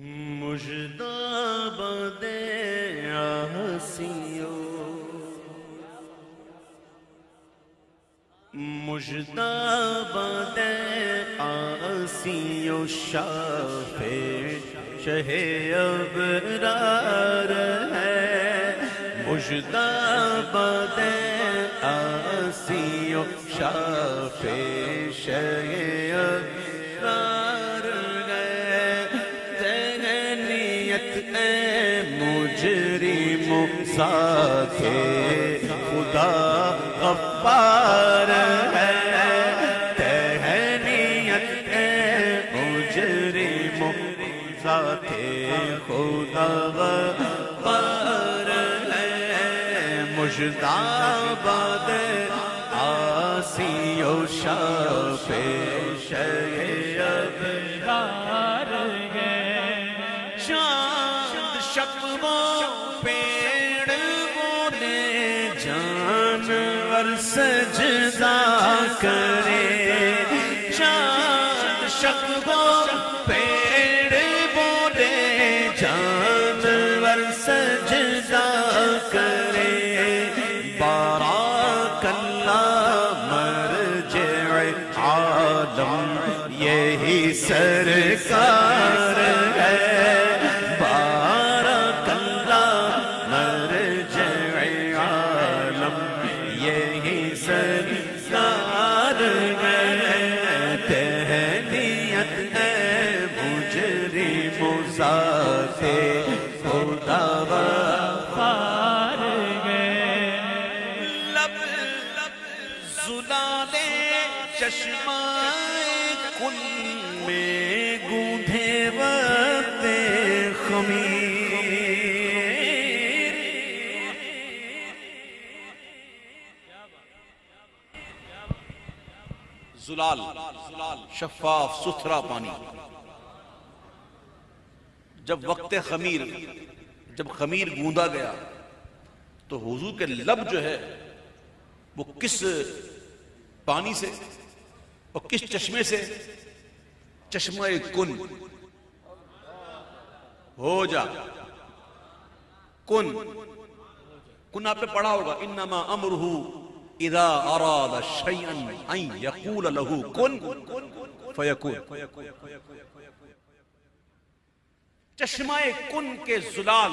مجدہ بدے آسیو مجدہ بدے آسیو شافع شہ ابرار ہے۔ مجدہ بدے آسیو شافع شہ مجرم ذات خدا غفار ہے۔ تہنیت اے مجرم ذات خدا غفار ہے۔ مجداباد آسی و شافع شیب کار ہے۔ چاند شکموں پیڑ جانور سجدہ کرے۔ چاند شکموں پیڑ بولے جانور سجدہ کرے۔ باراک اللہ مرجع عالم، یہی سرکار مجرم ذات خدا پار گئے۔ لب لب، زلالے، چشمائے کن میں گوندھے وقت خمیر۔ زلال، شفاف، ستھرا پانی۔ جب وقت خمیر، جب خمیر گوندا گیا، تو حضور کے لب جو ہے، وہ کس پانی سے اور کس چشمے سے؟ چشمہ کن۔ ہو جا۔ کن۔ کن آپ نے پڑھا ہوگا، انما امرہو اذا اراد شیئا ان یقول لہو کن، فیکون۔ چشمہ کن کے زلال